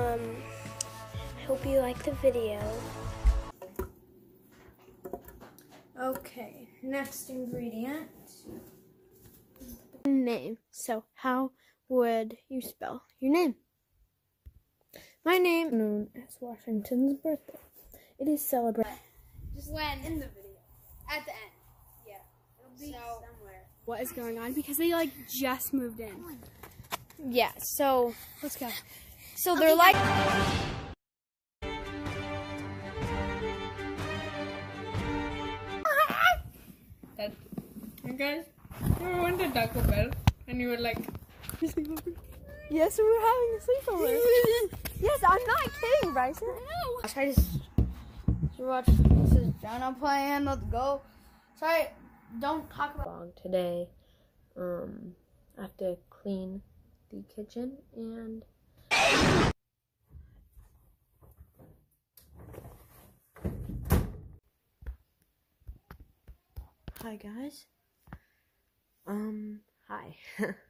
Um, I hope you like the video. Okay, next ingredient. Name. So, how would you spell your name? My name known as Washington's birthday. It is celebrated. Just when in the video. At the end. Yeah. It'll be somewhere. what is going on because they like just moved in. Yeah. So, Let's go. So they're like. that you guys you ever went to Taco Bell and you were like Yes, we were having a sleepover. yes, I'm not kidding, Bryson. No. I just, just watch. This is Jonah playing. Let's go. Sorry, don't talk about. long today. Um, I have to clean the kitchen and hi guys. Um, hi.